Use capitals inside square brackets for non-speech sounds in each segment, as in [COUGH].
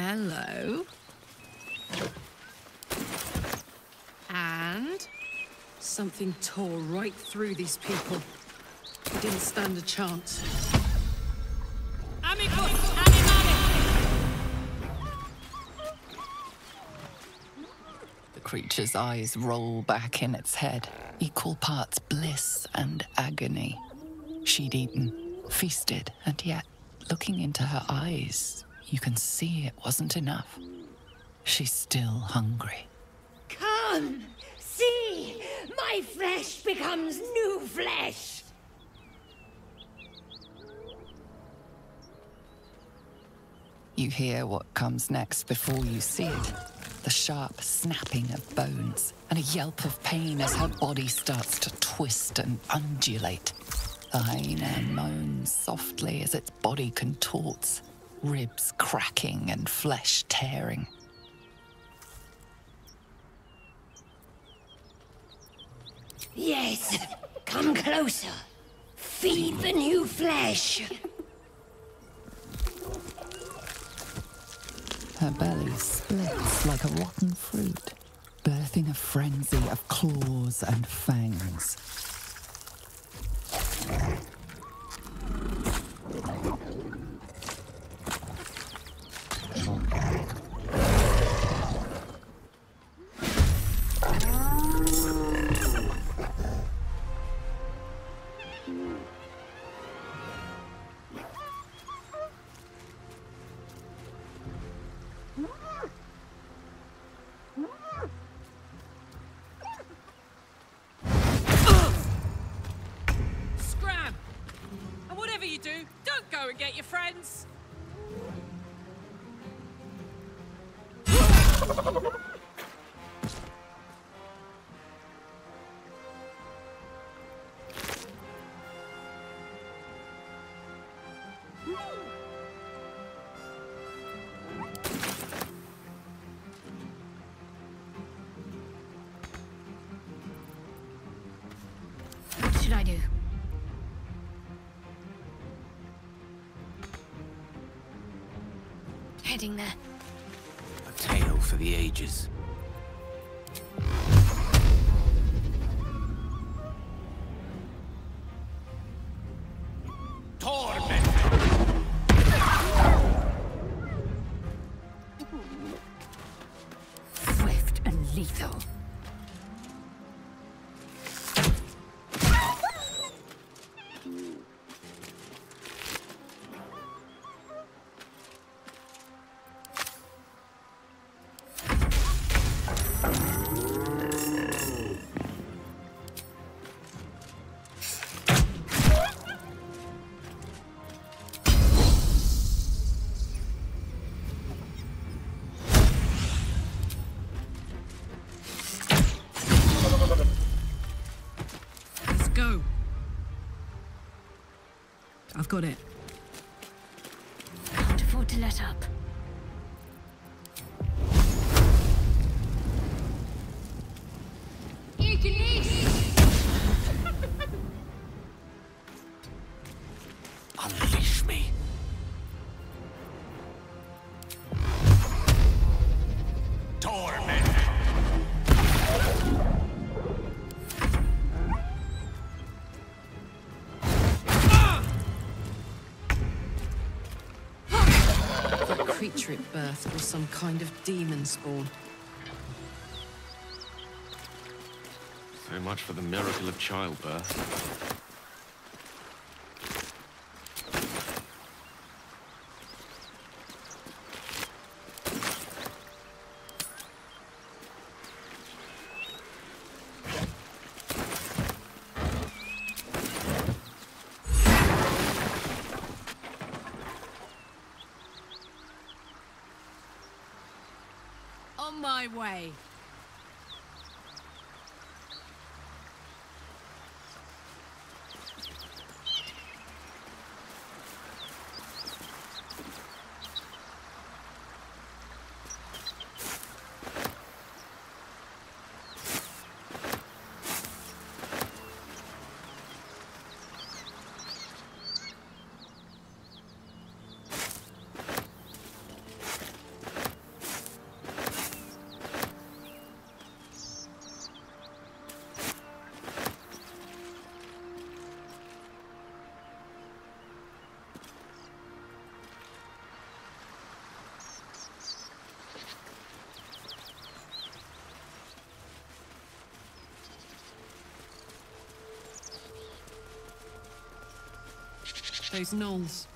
Hello. And something tore right through these people. We didn't stand a chance. Amicus! The creature's eyes roll back in its head, equal parts bliss and agony. She'd eaten, feasted, and yet, looking into her eyes, you can see it wasn't enough. She's still hungry. Come, see! My flesh becomes new flesh! You hear what comes next before you see it. The sharp snapping of bones, and a yelp of pain as her body starts to twist and undulate. The hyena moans softly as its body contorts, ribs cracking and flesh tearing. Yes, come closer. Feed the new flesh. Her belly splits like a rotten fruit, birthing a frenzy of claws and fangs. Get your friends! [LAUGHS] There. A tale for the ages. Got it. It birthed was some kind of demon spawn. So much for the miracle of childbirth. Those gnolls.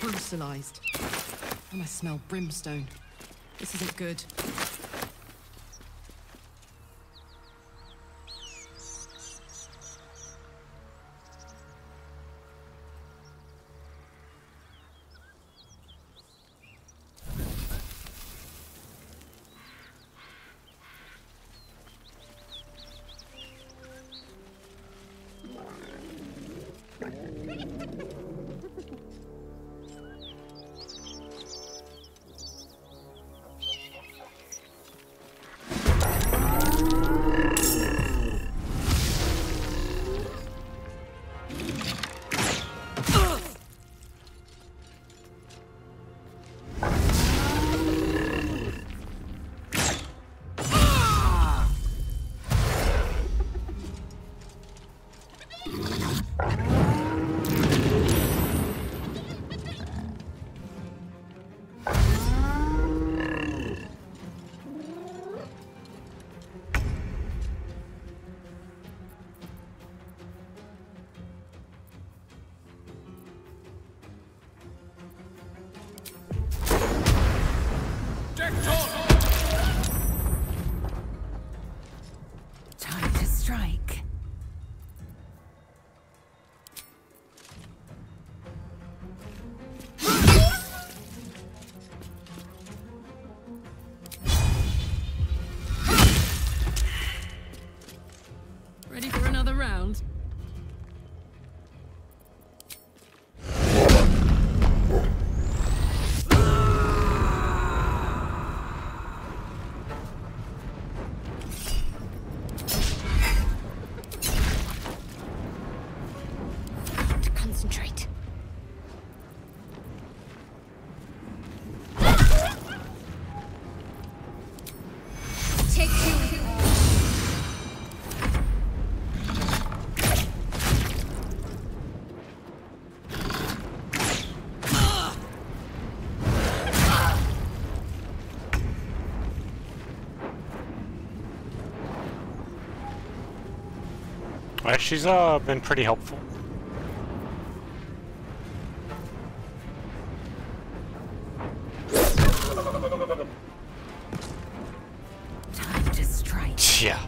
Brutalized. And I smell brimstone. This isn't good. Well, she's uh been pretty helpful. Time to strike. Yeah.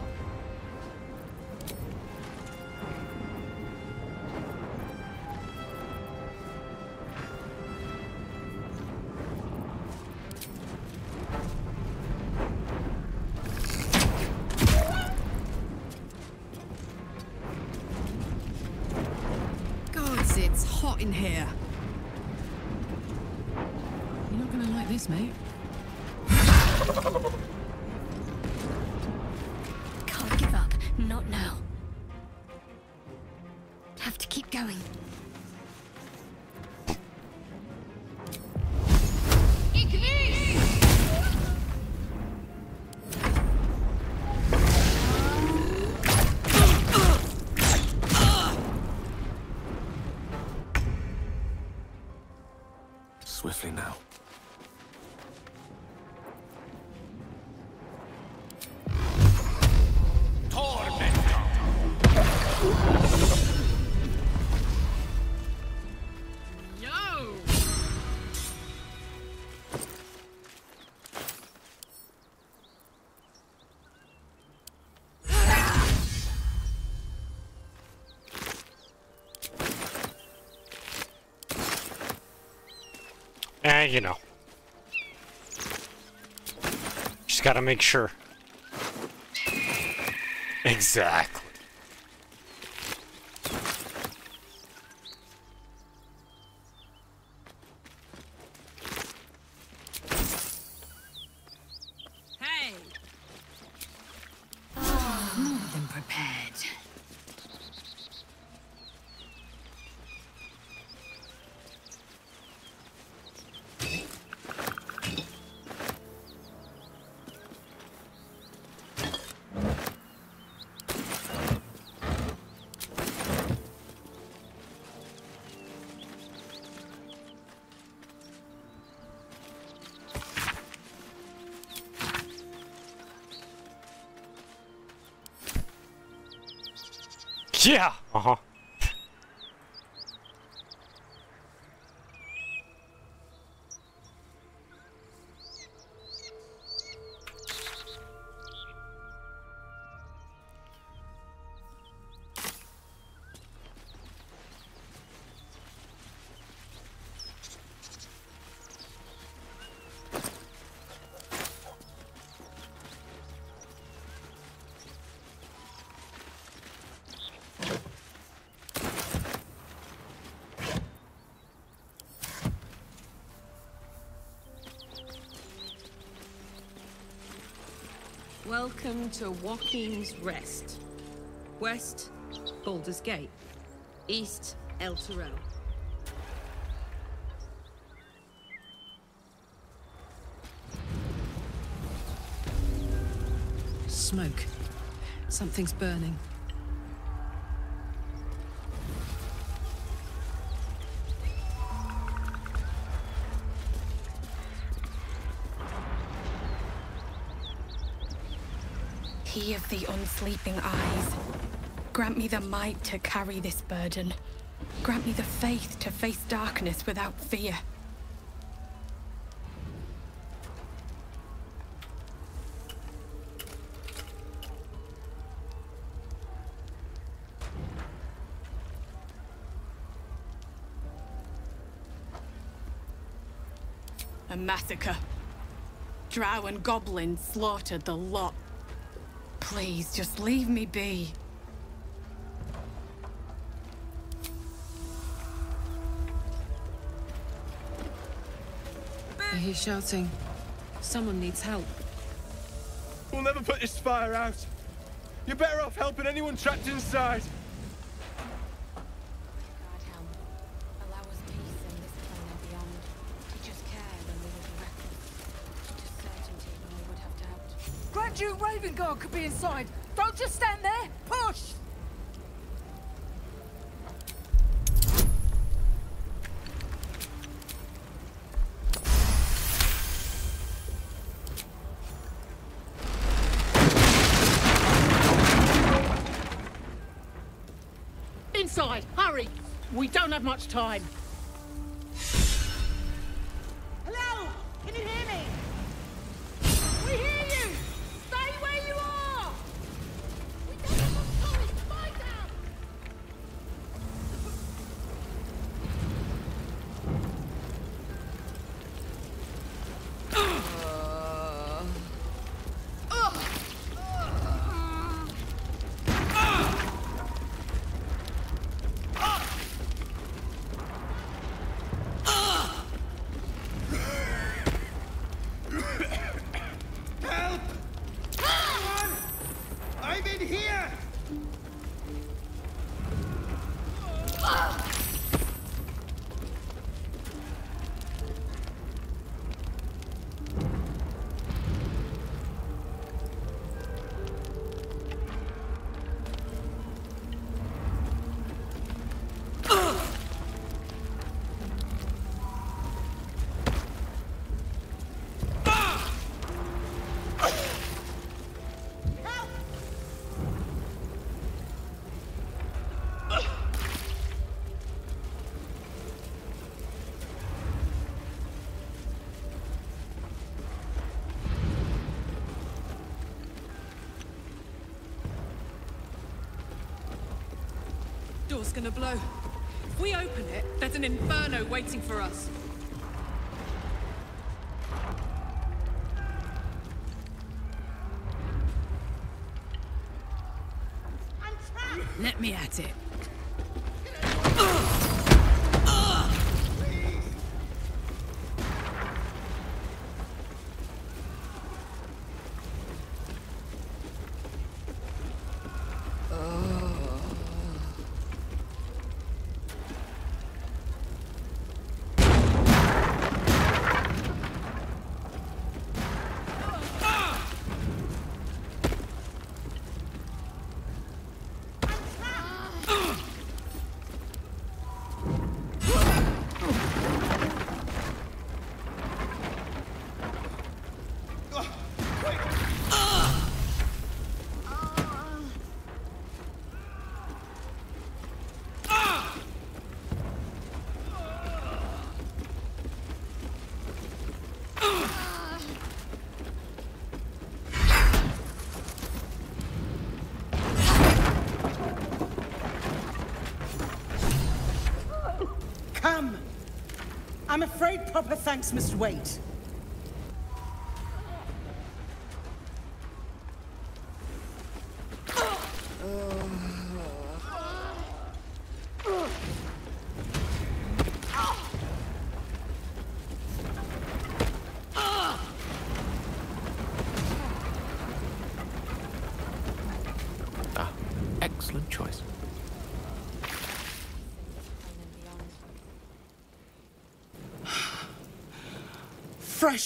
You know. Just gotta make sure. Exactly. Yeah. Uh huh. To Waukeen's Rest. West, Baldur's Gate. East, Elturel. Smoke. Something's burning. The unsleeping eyes. Grant me the might to carry this burden. Grant me the faith to face darkness without fear. A massacre. Drow and goblins slaughtered the lot. Please, just leave me be. I hear shouting. Someone needs help. We'll never put this fire out. You're better off helping anyone trapped inside. Ravengard could be inside. Don't just stand there. Push! Inside! Hurry! We don't have much time. Gonna blow. If we open it, there's an inferno waiting for us. Let me at it. Come! I'm afraid proper thanks must wait.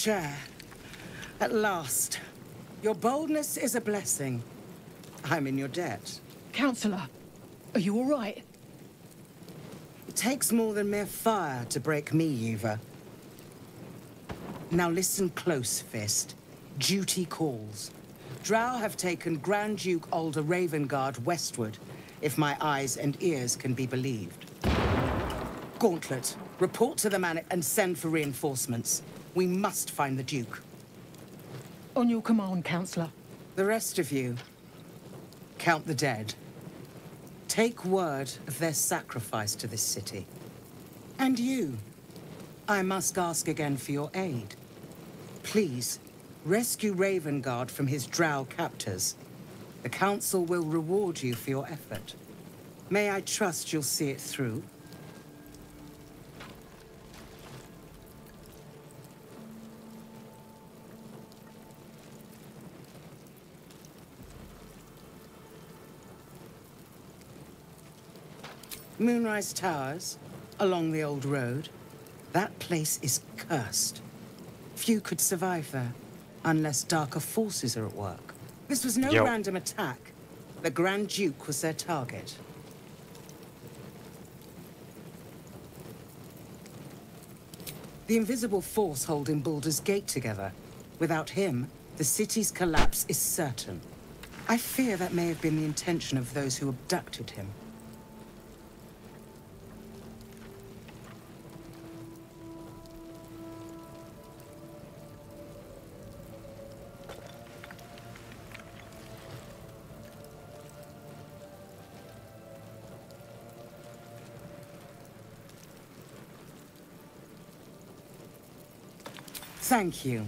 Fresh air. At last. Your boldness is a blessing. I'm in your debt. Counselor, are you all right? It takes more than mere fire to break me, Eva. Now listen close, Fist. Duty calls. Drow have taken Grand Duke Ulder Ravengard westward, if my eyes and ears can be believed. Gauntlet, report to the man and send for reinforcements. We must find the Duke. On your command, Counselor. The rest of you, count the dead. Take word of their sacrifice to this city. And you, I must ask again for your aid. Please, rescue Ravengard from his drow captors. The Council will reward you for your effort. May I trust you'll see it through? Moonrise Towers, along the old road. That place is cursed. Few could survive there, unless darker forces are at work. This was no Yo. random attack. The Grand Duke was their target. The invisible force holding Baldur's Gate together. Without him, the city's collapse is certain. I fear that may have been the intention of those who abducted him. Thank you.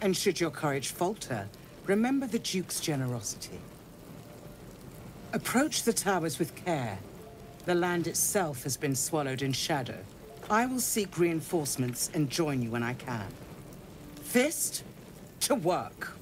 And should your courage falter, remember the Duke's generosity. Approach the towers with care. The land itself has been swallowed in shadow. I will seek reinforcements and join you when I can. Fist, to work.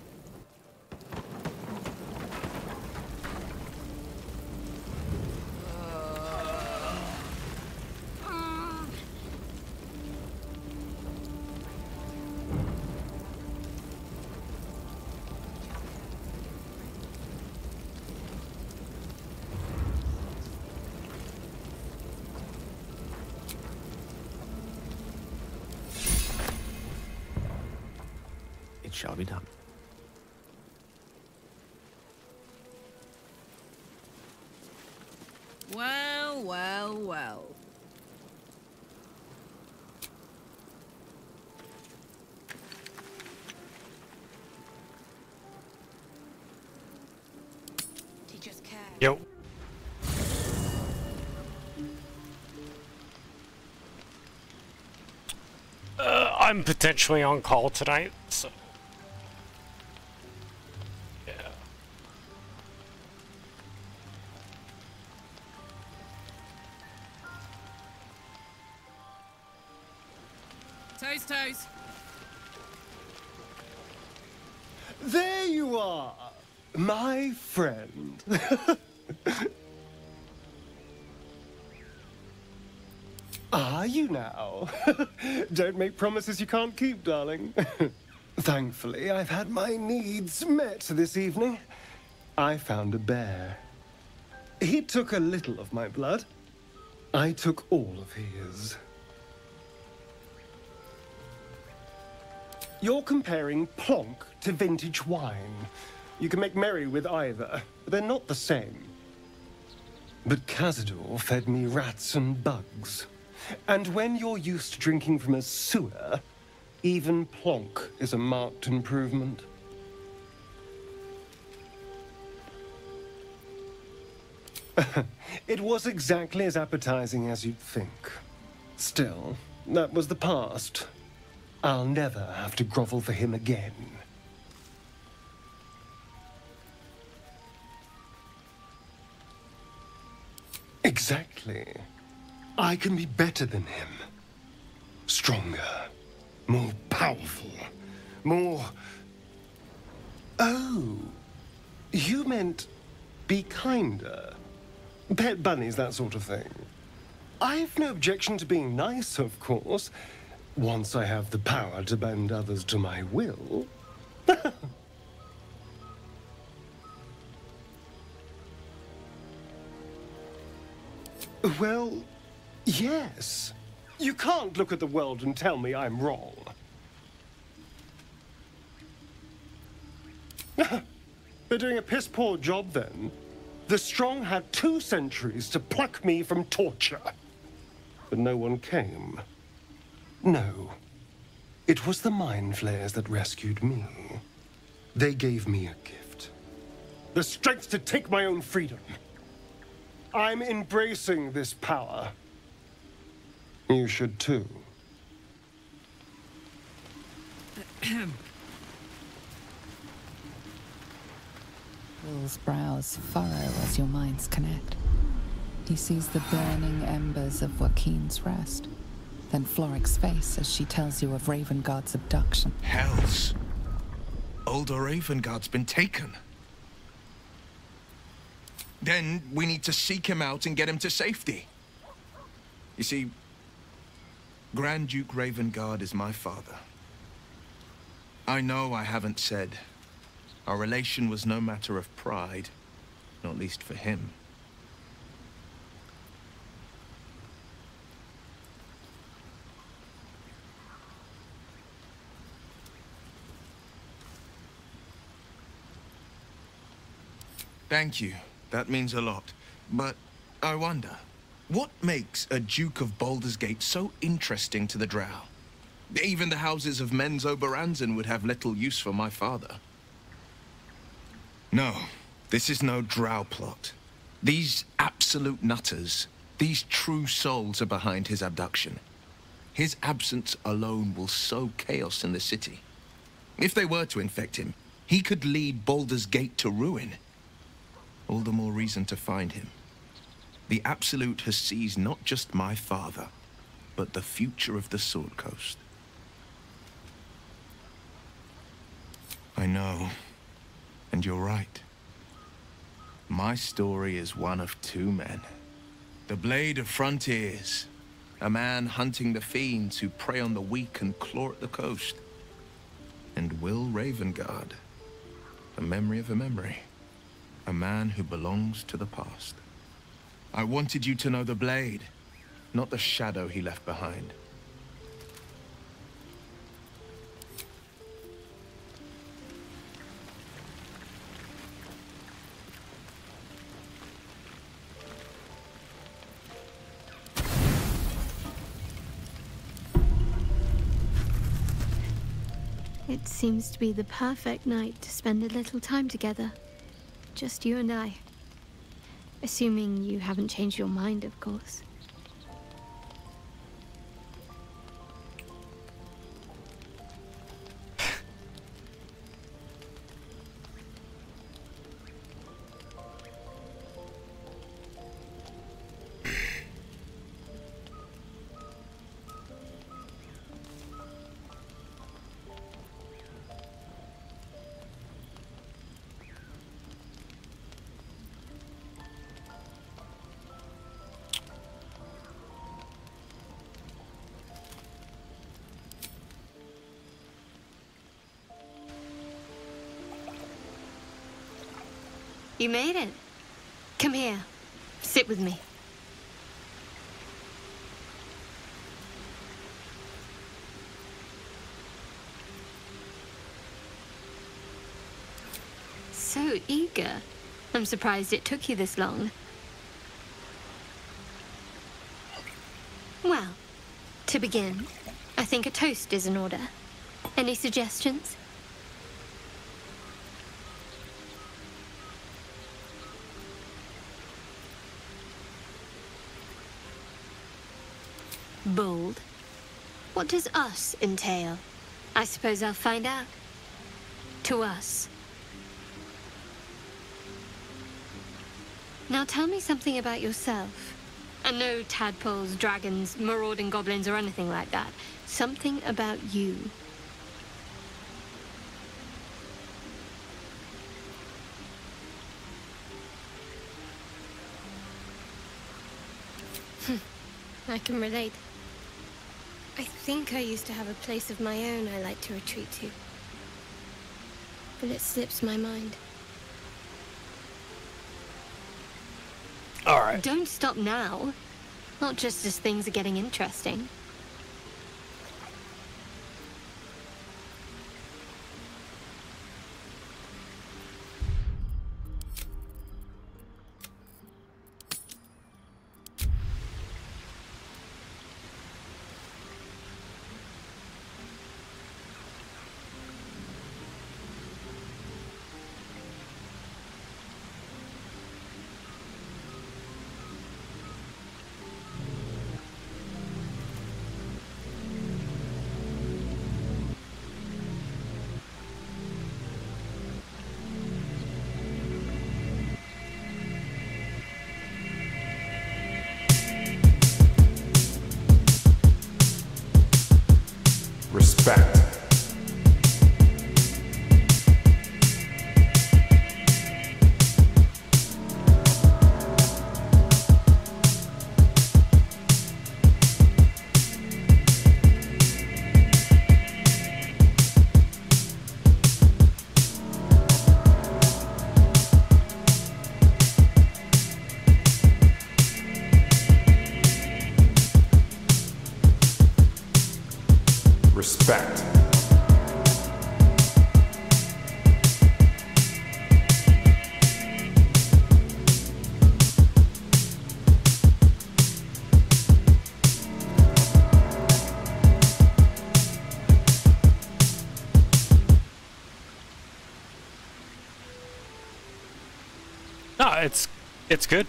Yo. Uh, I'm potentially on call tonight, so. Make promises you can't keep, darling. [LAUGHS] Thankfully, I've had my needs met this evening. I found a bear. He took a little of my blood. I took all of his. You're comparing plonk to vintage wine. You can make merry with either, but they're not the same. But Cazador fed me rats and bugs. And when you're used to drinking from a sewer, even plonk is a marked improvement. [LAUGHS] it was exactly as appetizing as you'd think. Still, that was the past. I'll never have to grovel for him again. Exactly. I can be better than him. Stronger. More powerful. More... Oh. You meant be kinder. Pet bunnies, that sort of thing. I've no objection to being nice, of course, once I have the power to bend others to my will. [LAUGHS] well, yes. You can't look at the world and tell me I'm wrong. [LAUGHS] They're doing a piss poor job then. The strong had two centuries to pluck me from torture. But no one came. No. It was the mind flayers that rescued me. They gave me a gift. The strength to take my own freedom. I'm embracing this power. You should too. [CLEARS THROAT] Will's brows furrow as your minds connect. He sees the burning embers of Waukeen's rest, then Florrick's face as she tells you of Ravengard's abduction. Hells! Ulder Ravengard's been taken. Then we need to seek him out and get him to safety. You see, Grand Duke Ravengard is my father. I know I haven't said. Our relation was no matter of pride, not least for him. Thank you. That means a lot. But I wonder, what makes a Duke of Baldur's Gate so interesting to the Drow? Even the houses of Menzoberranzan would have little use for my father. No, this is no Drow plot. These absolute nutters, these true souls are behind his abduction. His absence alone will sow chaos in the city. If they were to infect him, he could lead Baldur's Gate to ruin. All the more reason to find him. The Absolute has seized not just my father, but the future of the Sword Coast. I know, and you're right. My story is one of two men. The Blade of Frontiers, a man hunting the fiends who prey on the weak and claw at the coast. And Will Ravengard, a memory of a memory. A man who belongs to the past. I wanted you to know the Blade, not the shadow he left behind. It seems to be the perfect night to spend a little time together. Just you and I. Assuming you haven't changed your mind, of course. You made it. Come here. Sit with me. So eager. I'm surprised it took you this long. Well, to begin, I think a toast is in order. Any suggestions? Bold. What does us entail? I suppose I'll find out. To us. Now tell me something about yourself. And no tadpoles, dragons, marauding goblins, or anything like that. Something about you. Hmm. I can relate. I think I used to have a place of my own I like to retreat to. But it slips my mind. Alright. Don't stop now. Not just as things are getting interesting. Respect. No, it's it's good.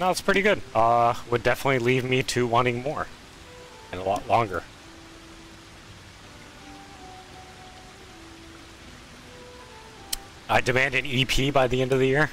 No, it's pretty good. Uh, would definitely leave me to wanting more. And a lot longer. I demand an EP by the end of the year.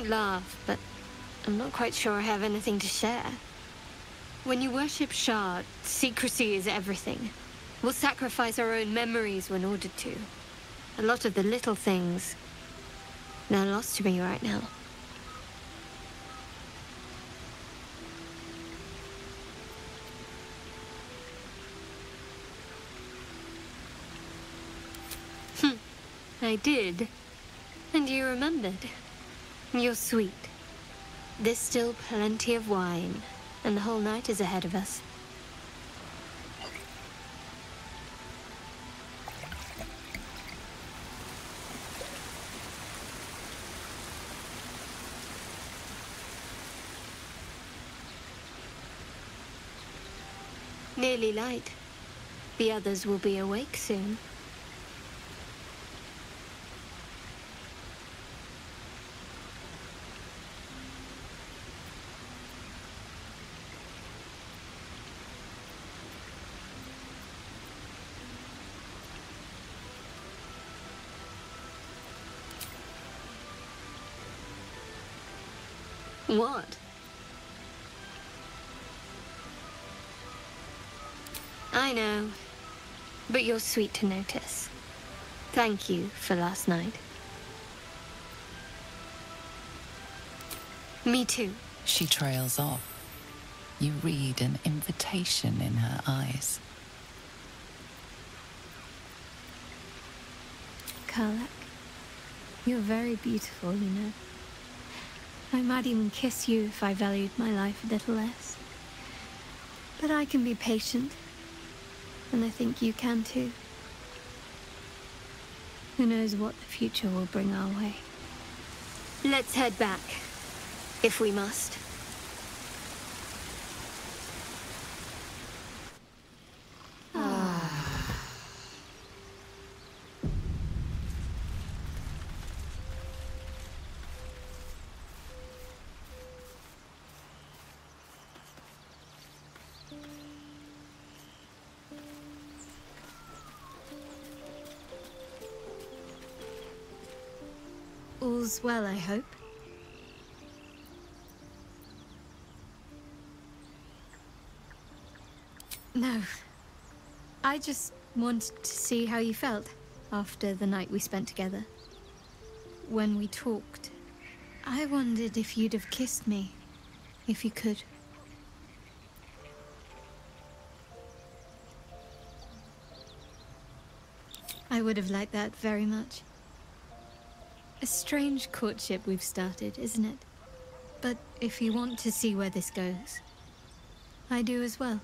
Don't laugh, but I'm not quite sure I have anything to share. When you worship Shar, secrecy is everything. We'll sacrifice our own memories when ordered to. A lot of the little things, they're lost to me right now. Hmm, I did. And you remembered. You're sweet. There's still plenty of wine, and the whole night is ahead of us. Nearly light. The others will be awake soon. What? I know. But you're sweet to notice. Thank you for last night. Me too. She trails off. You read an invitation in her eyes. Karlach, you're very beautiful, you know. I might even kiss you if I valued my life a little less. But I can be patient. And I think you can too. Who knows what the future will bring our way. Let's head back. If we must. Well, I hope. No. I just wanted to see how you felt after the night we spent together. When we talked, I wondered if you'd have kissed me, if you could. I would have liked that very much. A strange courtship we've started, isn't it? But if you want to see where this goes, I do as well.